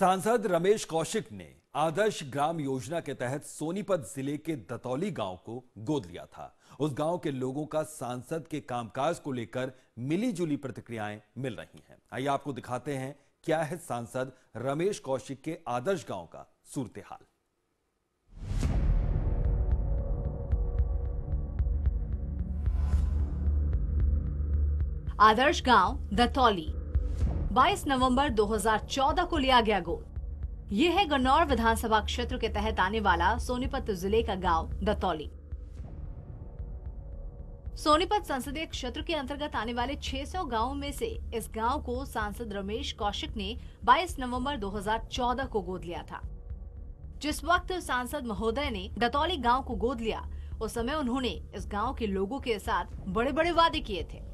सांसद रमेश कौशिक ने आदर्श ग्राम योजना के तहत सोनीपत ज़िले के दतौली गाँव को गोद लिया था। उस गाँव के लोगों का सांसद के कामकाज को लेकर मिली जुली प्रतिक्रियाएँ मिल रही हैं। आइए आपको दिखाते हैं क्या है सांसद रमेश कौशिक के आदर्श गाँव का सूरत हाल आदर्श गाँव दतौली। 22 नवंबर 2014 को लिया गया गोद ये है गन्नौर विधानसभा क्षेत्र के तहत आने वाला सोनीपत ज़िले का गाँव, दतौली। सोनीपत संसदीय क्षेत्र के अंतर्गत आने वाले 600 गाँवों में से इस गाँव को सांसद रमेश कौशिक ने 22 नवंबर 2014 को गोद लिया था। जिस वक्त सांसद महोदय ने दतौली गाँव को गोद लिया, उस समय उन्होंने इस गाँव के लोगों के साथ बड़े बड़े वादे किए थे।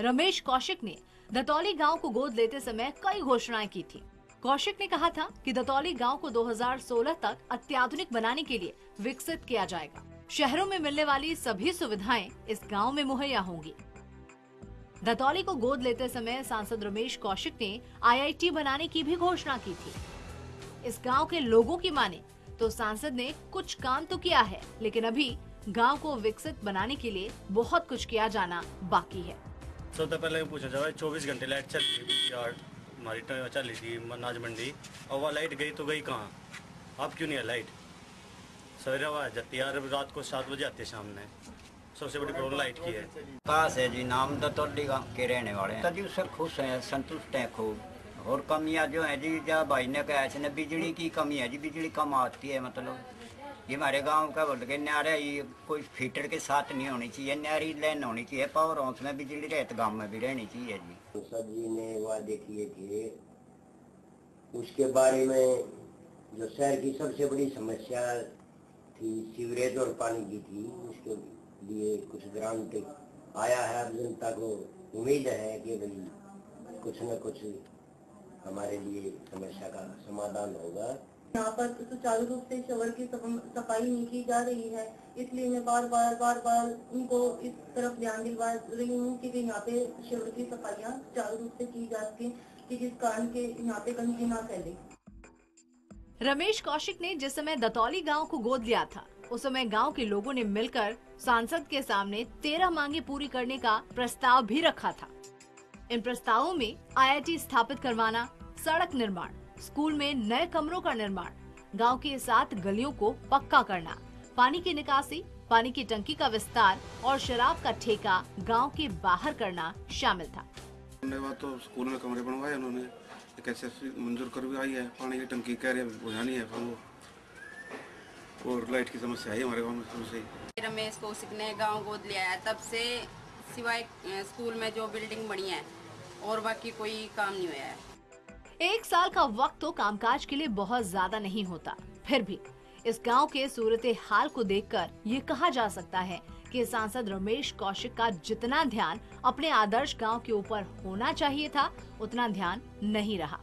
रमेश कौशिक ने दतौली गाँव को गोद लेते समय कई घोषणाएँ की थी। कौशिक ने कहा था कि दतौली गाँव को 2016 तक अत्याधुनिक बनाने के लिए विकसित किया जाएगा। शहरों में मिलने वाली सभी सुविधाएँ इस गाँव में मुहैया होंगी। दतौली को गोद लेते समय सांसद रमेश कौशिक ने आईआईटी बनाने की भी घोषणा की थी। इस गाँव के लोगों की माने तो सांसद ने कुछ काम तो किया है, लेकिन अभी गाँव को विकसित बनाने के लिए बहुत कुछ किया जाना बाकी है। सबसे पहले पूछा जाए चौबीस घंटे लाइट चल रही थी यार हमारी चल रही थी अनाज मंडी। और वह लाइट गई तो गई कहाँ? अब क्यों नहीं है लाइट? सवेरे वह आ जाती है यार रात को सात बजे आती है सामने सबसे बड़ी प्रॉब्लम लाइट की है। पास है जी नाम दतौली गाँव के रहने वाले हैं। तभी उससे खुश हैं संतुष्ट हैं खूब। और कमियाँ जो है जी जब भाई ने कहा ऐसे बिजली की कमी है जी बिजली कम आती है मतलब। ये हमारे गाँव का बोल के न्यारा, ये कोई फीटर के साथ नहीं होनी चाहिए, न्यारी लाइन होनी चाहिए, पावर हाउस में बिजली रहे तो गाँव में भी रहनी चाहिए जी। सब्ज़ी ने वादे किए थे उसके बारे में जो शहर की सबसे बड़ी समस्या थी, सीवरेज और पानी की थी, उसके लिए कुछ ग्रांट आया है, अब जनता को उम्मीद है कि भाई कुछ न कुछ हमारे लिए समस्या का समाधान होगा। यहाँ पर सुचारू रूप से शवर की सफ़ाई नहीं की जा रही है। इसलिए मैं बार बार बार बार उनको इस तरफ़ ध्यान दिलवा रही हूँ कि यहाँ पे शवर की सफाइयाँ सुचारू रूप से की जा सके, कि जिस कारण के यहाँ पे गंदगी ना फैले। रमेश कौशिक ने जिस समय दतौली गाँव को गोद लिया था, उस समय गाँव के लोगों ने मिलकर सांसद के सामने तेरह मांगे पूरी करने का प्रस्ताव भी रखा था। इन प्रस्तावों में आईआईटी स्थापित करवाना, सड़क निर्माण स्कूल में नए कमरों का निर्माण गाँव के साथ गलियों को पक्का करना पानी की निकासी पानी की टंकी का विस्तार और शराब का ठेका गाँव के बाहर करना शामिल था। तो स्कूल में कमरे बनवाए उन्होंने एक एस मंजूर कर भी आई है पानी की टंकी कह रहे हैं बुझानी है वो और लाइट की समस्या है हमारे गाँव में शुरू से। ही रमेश कौशिक ने गाँव गोद लिया है तब से सिवाय स्कूल में जो बिल्डिंग बनी है और बाकी कोई काम नहीं हुआ है। एक साल का वक्त तो कामकाज के लिए बहुत ज़्यादा नहीं होता। फिर भी, इस गाँव के सूरत हाल को देखकर ये कहा जा सकता है कि सांसद रमेश कौशिक का जितना ध्यान अपने आदर्श गाँव के ऊपर होना चाहिए था, उतना ध्यान नहीं रहा।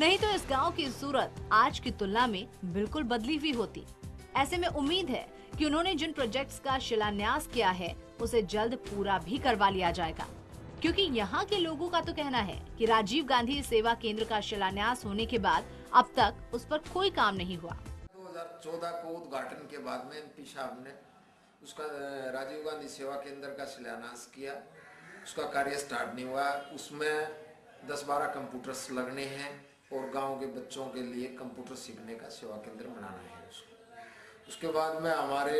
नहीं तो इस गाँव की सूरत आज की तुलना में बिल्कुल बदली हुई होती। ऐसे में उम्मीद है कि उन्होंने जिन प्रोजेक्ट्स का शिलान्यास किया है, उसे जल्द पूरा भी करवा लिया जाएगा। क्योंकि यहाँ के लोगों का तो कहना है कि राजीव गांधी सेवा केंद्र का शिलान्यास होने के बाद अब तक उस पर कोई काम नहीं हुआ। 2014 को उद्घाटन के बाद में एमपी साहब ने उसका राजीव गांधी सेवा केंद्र का शिलान्यास किया। उसका कार्य स्टार्ट नहीं हुआ। उसमें 10-12 कंप्यूटर्स लगने हैं और गाँव के बच्चों के लिए कंप्यूटर सीखने का सेवा केंद्र बनाना है उसको। उसके बाद में हमारे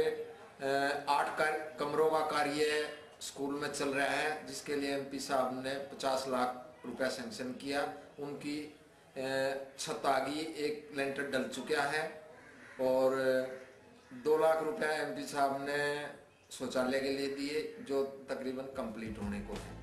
आठ कमरों का कार्य स्कूल में चल रहा है, जिसके लिए एमपी साहब ने 50 लाख रुपया सैंक्शन किया। उनकी छत आ गई एक लेंटर डल चुका है और दो लाख रुपया एमपी साहब ने शौचालय के लिए दिए, जो तकरीबन कंप्लीट होने को है।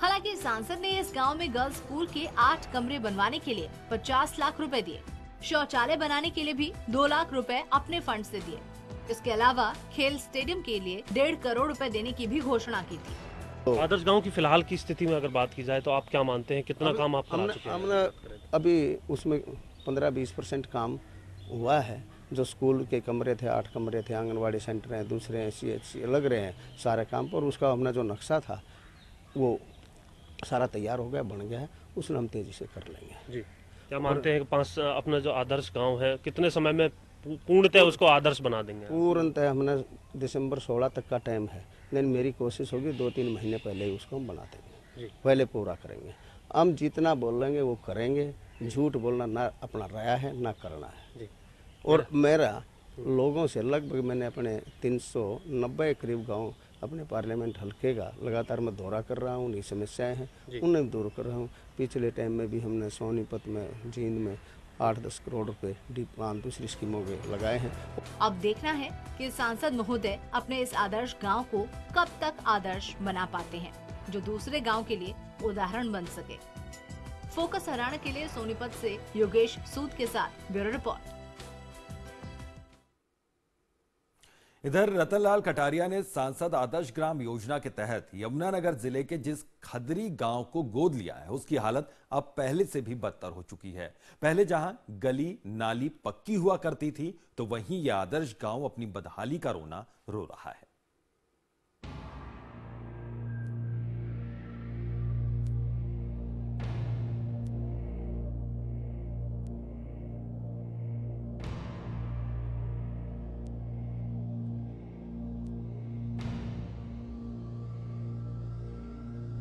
हालाँकि सांसद ने इस गाँव में गर्ल्स स्कूल के आठ कमरे बनवाने के लिए 50 लाख रुपए दिए। शौचालय बनाने के लिए भी दो लाख रुपए अपने फंड से दिए। इसके अलावा खेल स्टेडियम के लिए डेढ़ करोड़ रुपए देने की भी घोषणा की थी। आदर्श गाँव की फ़िलहाल की स्थिति में अगर बात की जाए तो आप क्या मानते हैं? कितना काम आप हमने चुके हमने अभी उसमें पंद्रह बीस परसेंट काम हुआ है। जो स्कूल के कमरे थे आठ कमरे थे आंगनवाड़ी सेंटर हैं दूसरे हैं सी एच सी लग रहे हैं सारे काम पर। उसका हमने जो नक्शा था वो सारा तैयार हो गया बन गया है। उसमें हम तेज़ी से कर लेंगे। जी। क्या मानते हैं कि पाँच अपना जो आदर्श गाँव है कितने समय में पूर्णतः उसको आदर्श बना देंगे। पूर्णतः हमने दिसंबर 16 तक का टाइम है। लेकिन मेरी कोशिश होगी दो तीन महीने पहले ही उसको हम बना देंगे। पहले पूरा करेंगे। हम जितना बोलेंगे वो करेंगे। झूठ बोलना ना अपना रहा है ना करना है। और मेरा लोगों से लगभग मैंने अपने 390 करीब गाँव अपने पार्लियामेंट हल्के का लगातार मैं दौरा कर रहा हूँ उनकी समस्याएँ हैं। उन्हें दूर कर रहा हूँ। पिछले टाइम में भी हमने सोनीपत में जींद में आठ दस करोड़ रुपए दूसरी स्कीमों में लगाए हैं। अब देखना है कि सांसद महोदय अपने इस आदर्श गाँव को कब तक आदर्श बना पाते हैं, जो दूसरे गाँव के लिए उदाहरण बन सके। फोकस हरियाणा के लिए सोनीपत से योगेश सूद के साथ ब्यूरो रिपोर्ट। इधर रतनलाल कटारिया ने सांसद आदर्श ग्राम योजना के तहत यमुनानगर ज़िले के जिस खदरी गाँव को गोद लिया है, उसकी हालत अब पहले से भी बदतर हो चुकी है। पहले जहाँ गली नाली पक्की हुआ करती थी तो वहीं यह आदर्श गाँव अपनी बदहाली का रोना रो रहा है।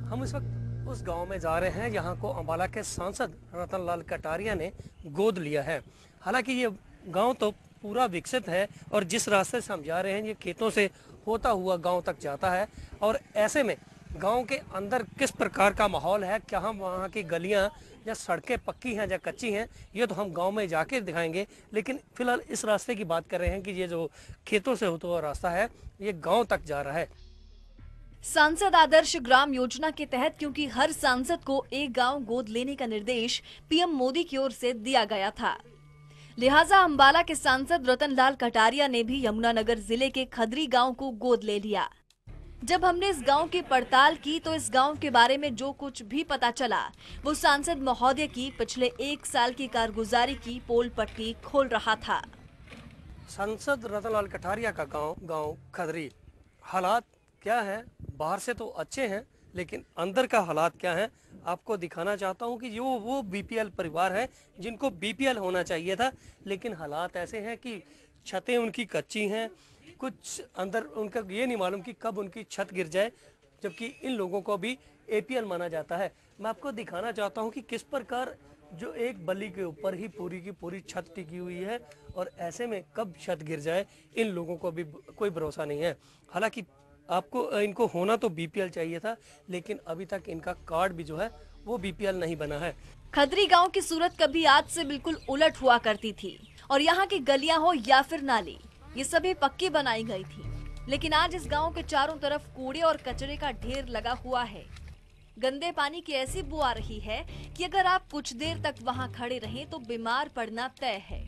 हम इस वक्त उस गाँव में जा रहे हैं यहाँ को अम्बाला के सांसद रतन लाल कटारिया ने गोद लिया है। हालाँकि ये गाँव तो पूरा विकसित है और जिस रास्ते से हम जा रहे हैं, ये खेतों से होता हुआ गाँव तक जाता है। और ऐसे में गाँव के अंदर किस प्रकार का माहौल है, क्या हम वहाँ की गलियाँ या सड़कें पक्की हैं या कच्ची हैं, ये तो हम गाँव में जाके दिखाएँगे। लेकिन फ़िलहाल इस रास्ते की बात कर रहे हैं कि ये जो खेतों से होता हुआ रास्ता है, ये गाँव तक जा रहा है। सांसद आदर्श ग्राम योजना के तहत, क्योंकि हर सांसद को एक गाँव गोद लेने का निर्देश पीएम मोदी की ओर से दिया गया था। लिहाजा अंबाला के सांसद रतन लाल कटारिया ने भी यमुनानगर ज़िले के खदरी गाँव को गोद ले लिया। जब हमने इस गाँव की पड़ताल की तो इस गाँव के बारे में जो कुछ भी पता चला, वो सांसद महोदय की पिछले एक साल की कारगुजारी की पोल पट्टी खोल रहा था। सांसद रतनलाल कटारिया का गाँव गाँव खदरी। हालात क्या है? बाहर से तो अच्छे हैं, लेकिन अंदर का हालात क्या है? आपको दिखाना चाहता हूँ कि जो वो बीपीएल परिवार है, जिनको बीपीएल होना चाहिए था, लेकिन हालात ऐसे हैं कि छतें उनकी कच्ची हैं, कुछ अंदर उनका ये नहीं मालूम कि कब उनकी छत गिर जाए, जबकि इन लोगों को भी एपीएल माना जाता है। मैं आपको दिखाना चाहता हूँ कि किस प्रकार जो एक बली के ऊपर ही पूरी की पूरी छत टिकी हुई है, और ऐसे में कब छत गिर जाए, इन लोगों को भी कोई भरोसा नहीं है। हालाँकि आपको इनको होना तो बीपीएल चाहिए था लेकिन अभी तक इनका कार्ड भी जो है वो बीपीएल नहीं बना है। खदरी गाँव की सूरत कभी आज से बिल्कुल उलट हुआ करती थी और यहाँ की गलियाँ हो या फिर नाली ये सभी पक्की बनाई गई थी। लेकिन आज इस गाँव के चारों तरफ़ कूड़े और कचरे का ढेर लगा हुआ है। गंदे पानी की ऐसी बू आ रही है कि अगर आप कुछ देर तक वहाँ खड़े रहें तो बीमार पड़ना तय है।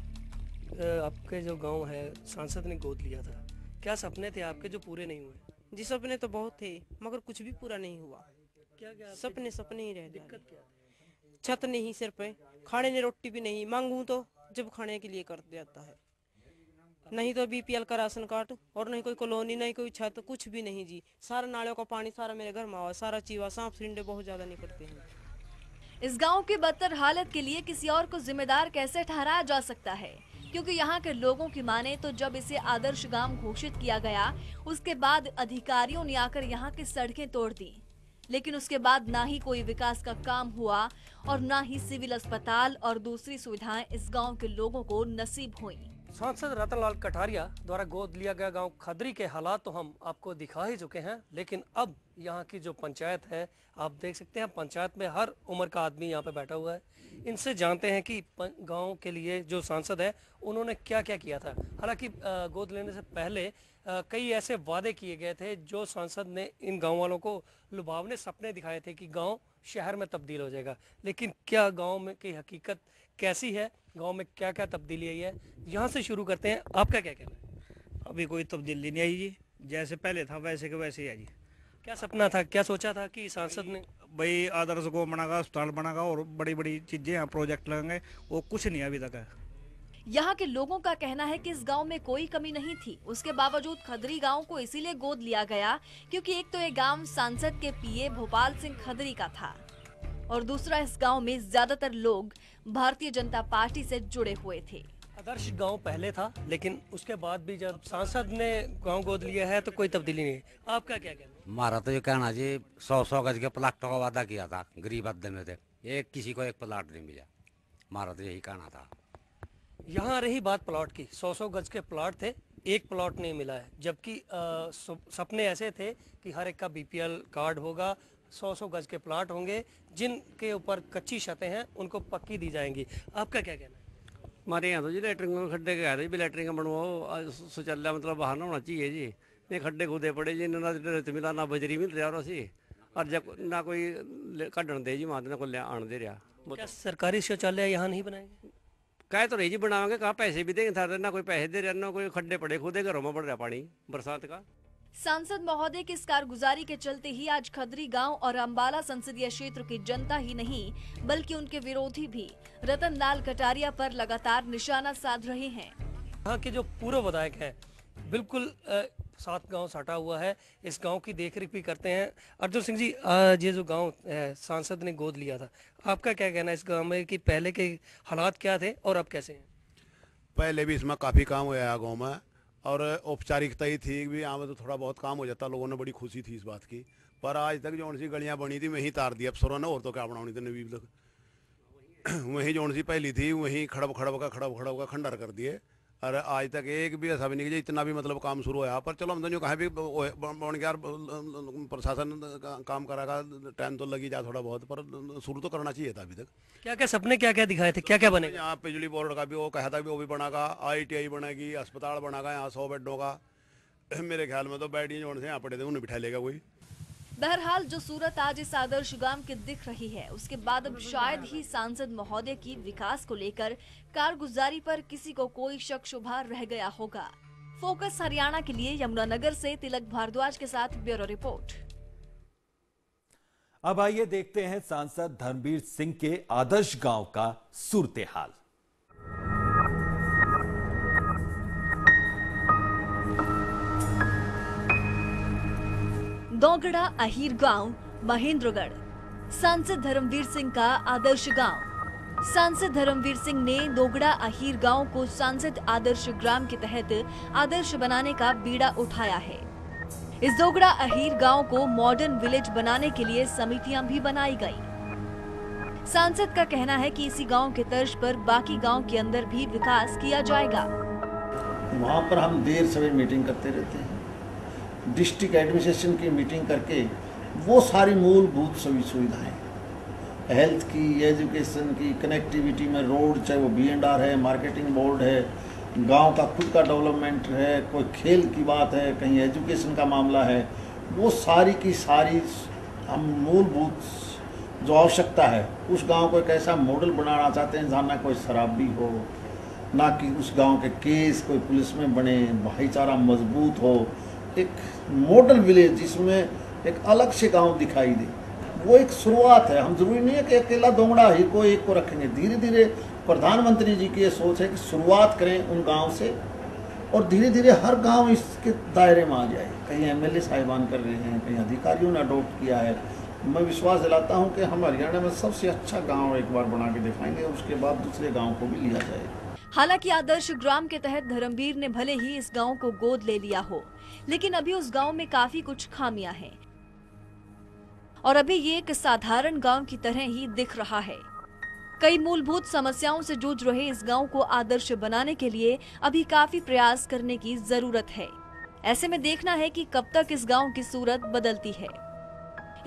आपके जो गाँव है सांसद ने गोद लिया था। क्या सपने थे आपके जो पूरे नहीं हुए? जी सपने तो बहुत थे मगर कुछ भी पूरा नहीं हुआ। क्या क्या सपने सपने ही रह गए दिक्कत क्या? छत नहीं सिर पे खाने ने रोटी भी नहीं मांगू तो जब खाने के लिए कर देता है। नहीं तो बीपीएल का राशन कार्ड और नहीं कोई कॉलोनी नहीं कोई छत कुछ भी नहीं जी। सारा नालों का पानी सारा मेरे घर में आवा सारा चीवा सांप सिंडे बहुत ज़्यादा निकलते हैं। इस गाँव की बदतर हालत के लिए किसी और को जिम्मेदार कैसे ठहराया जा सकता है? क्योंकि यहाँ के लोगों की माने तो जब इसे आदर्श गाँव घोषित किया गया, उसके बाद अधिकारियों ने आकर यहाँ की सड़कें तोड़ दी। लेकिन उसके बाद ना ही कोई विकास का काम हुआ और ना ही सिविल अस्पताल और दूसरी सुविधाएँ इस गाँव के लोगों को नसीब हुई। सांसद रतनलाल कटारिया द्वारा गोद लिया गया गाँव खदरी के हालात तो हम आपको दिखा ही चुके हैं, लेकिन अब यहाँ की जो पंचायत है, आप देख सकते हैं, पंचायत में हर उम्र का आदमी यहाँ पे बैठा हुआ है। इनसे जानते हैं कि गाँव के लिए जो सांसद है, उन्होंने क्या क्या किया था। हालाँकि गोद लेने से पहले कई ऐसे वादे किए गए थे जो सांसद ने इन गाँव वालों को लुभावने सपने दिखाए थे कि गाँव शहर में तब्दील हो जाएगा। लेकिन क्या गाँव में की हकीकत कैसी है गाँव में क्या क्या तब्दीली आई है यहाँ से शुरू करते हैं। आपका क्या कहना है? अभी कोई तब्दीली नहीं आई जी। जैसे पहले था वैसे के वैसे ही है जी। क्या सपना था क्या सोचा था कि सांसद ने? भाई आदर्श को बनागा अस्पताल बनागा और बड़ी बड़ी चीज़ें यहाँ प्रोजेक्ट लगेंगे वो कुछ नहीं अभी तक है। यहाँ के लोगों का कहना है कि इस गाँव में कोई कमी नहीं थी। उसके बावजूद खदरी गाँव को इसीलिए गोद लिया गया क्योंकि एक तो ये गाँव सांसद के पीए भोपाल सिंह खदरी का था और दूसरा इस गाँव में ज़्यादातर लोग भारतीय जनता पार्टी से जुड़े हुए थे। आदर्श गाँव पहले था लेकिन उसके बाद भी जब सांसद ने गाँव गोद लिया है तो कोई तब्दीली नहीं आपका क्या कहना हमारा तो ये कहना जी सौ सौ गज के प्लाटों का वादा किया था गरीब आदमी में थे एक किसी को एक प्लाट नहीं मिला। हमारा तो यही कहना था। यहाँ रही बात प्लॉट की। सौ सौ गज के प्लाट थे एक प्लॉट नहीं मिला है। जबकि सपने ऐसे थे कि हर एक का बीपीएल कार्ड होगा सौ सौ गज के प्लाट होंगे जिनके ऊपर कच्ची छतें हैं उनको पक्की दी जाएँगी। आपका क्या कहना है? हमारे यहाँ तो जी लेटरिंग खड्डे के आए भी लेटरिंग बनवाओ शौचालय मतलब बाहर ना होना चाहिए जी। नहीं खड्डे खुदे पड़े जी ना रेत मिला ना बजरी मिल रहा और असी और जब ना कोई कढ़न दे जी वहाँ ना कोई आन दे रहा। क्या सरकारी शौचालय यहाँ नहीं बनाएँगे? कह तो रही जी बनाओगे कहा पैसे भी देंगे ना कोई पैसे दे रहे ना कोई खड्डे पड़े खुदे घरों में पड़ रहा पानी बरसात का। सांसद महोदय की इस कारगुजारी के चलते ही आज खदरी गाँव और अंबाला संसदीय क्षेत्र की जनता ही नहीं बल्कि उनके विरोधी भी। रतन लाल कटारिया पर लगातार निशाना साध रहे हैं। यहाँ के जो पूर्व विधायक हैं बिल्कुल सात गाँव सटा हुआ है। इस गाँव की देखरेख भी करते हैं। अर्जुन सिंह जी आज ये जो गाँव सांसद ने गोद लिया था आपका क्या कहना है इस गाँव में कि पहले के हालात क्या थे और अब कैसे हैं? पहले भी इसमें काफ़ी काम हुआ है गाँव में। और औपचारिकता ही थी भी यहाँ तो थोड़ा बहुत काम हो जाता, लोगों ने बड़ी खुशी थी इस बात की। पर आज तक जो सी गलियाँ बनी थी, वहीं तार दी, अफसरों ने और तो क्या बनानी थी, नवीब तक। वहीं जो सी पहली थी, वहीं खड़ब खड़ब का खड़ब खड़ब का खंडर कर दिए। और आज तक एक भी ऐसा भी नहीं इतना भी मतलब काम शुरू होया। पर चलो हम तो जो कहा भी बन यार प्रशासन काम करागा टाइम तो लगी जा थोड़ा बहुत पर शुरू तो करना चाहिए था अभी तक। क्या क्या सपने क्या क्या दिखाए थे? क्या क्या बने? यहाँ बिजली बोर्ड का भी वो कहा था भी वो भी बनागा आई बनेगी अस्पताल बनागा यहाँ सौ बेडों का। मेरे ख्याल में तो बैठिए जो यहाँ पड़े थे उन्हें बिठा लेगा कोई। बहरहाल, जो सूरत आज इस आदर्श गाँव की दिख रही है, उसके बाद अब शायद ही सांसद महोदय की विकास को लेकर कारगुजारी पर किसी को कोई शक शुभा रह गया होगा। फोकस हरियाणा के लिए, यमुनानगर से तिलक भारद्वाज के साथ ब्यूरो रिपोर्ट। अब आइए देखते हैं सांसद धर्मवीर सिंह के आदर्श गाँव का सूरत हाल दौगड़ा अहीर गाँव, महेंद्रगढ़। सांसद धर्मवीर सिंह का आदर्श गाँव। सांसद धर्मवीर सिंह ने दोगड़ा अहीर गाँव को सांसद आदर्श ग्राम के तहत आदर्श बनाने का बीड़ा उठाया है। इस दोगड़ा अहीर गाँव को मॉडर्न विलेज बनाने के लिए समितियाँ भी बनाई गई। सांसद का कहना है कि इसी गाँव के तर्ज पर बाकी गाँव के अंदर भी विकास किया जाएगा। वहाँ पर हम देर सवेर मीटिंग करते रहते हैं। डिस्ट्रिक्ट एडमिनिस्ट्रेशन की मीटिंग करके वो सारी मूलभूत सभी सुविधाएँ हेल्थ की एजुकेशन की कनेक्टिविटी में रोड चाहे वो बी एंड आर है मार्केटिंग बोर्ड है, गाँव का खुद का डेवलपमेंट है, कोई खेल की बात है, कहीं एजुकेशन का मामला है, वो सारी की सारी हम मूलभूत जो आवश्यकता है, उस गाँव को एक ऐसा मॉडल बनाना चाहते हैं जहाँ ना कोई शराबी हो, ना कि उस गाँव के केस कोई पुलिस में बने, भाईचारा मज़बूत हो एक मॉडल विलेज जिसमें एक अलग से गाँव दिखाई दे। वो एक शुरुआत है। हम ज़रूरी नहीं है कि अकेला दोंगड़ा ही को एक को रखेंगे। धीरे धीरे प्रधानमंत्री जी की ये सोच है कि शुरुआत करें उन गाँव से और धीरे धीरे हर गाँव इसके दायरे में आ जाए। कहीं एमएलए साहिबान कर रहे हैं, कहीं अधिकारियों ने अडोप्ट किया है। मैं विश्वास दिलाता हूँ कि हम हरियाणा में सबसे अच्छा गाँव एक बार बना के दिखाएँगे, उसके बाद दूसरे गाँव को भी लिया जाएगा हालाँकि आदर्श ग्राम के तहत धर्मवीर ने भले ही इस गाँव को गोद ले लिया हो, लेकिन अभी उस गाँव में काफ़ी कुछ खामियाँ हैं। और अभी ये एक साधारण गाँव की तरह ही दिख रहा है। कई मूलभूत समस्याओं से जूझ रहे इस गाँव को आदर्श बनाने के लिए अभी काफ़ी प्रयास करने की ज़रूरत है। ऐसे में देखना है कि कब तक इस गाँव की सूरत बदलती है।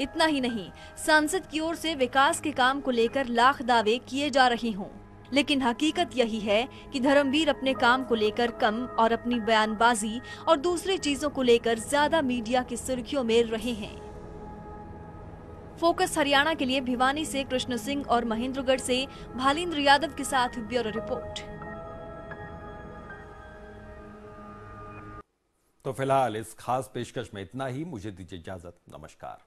इतना ही नहीं, सांसद की ओर से विकास के काम को लेकर लाख दावे किए जा रहे हों। लेकिन हकीकत यही है कि धर्मवीर अपने काम को लेकर कम और अपनी बयानबाजी और दूसरी चीज़ों को लेकर ज़्यादा मीडिया की सुर्खियों में रहे हैं। फोकस हरियाणा के लिए भिवानी से कृष्ण सिंह और महेंद्रगढ़ से भालिंद्र यादव के साथ ब्यूरो रिपोर्ट। तो फ़िलहाल इस खास पेशकश में इतना ही। मुझे दीजिए इजाज़त। नमस्कार।